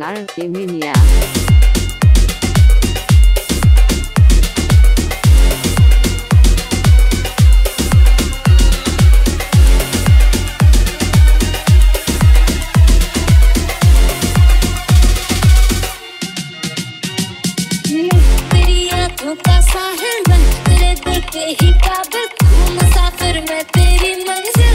당신이 날 का साहिल मैं तेरे दिल पे ही काबिल तू मुसाफिर मैं तेरी मंजिल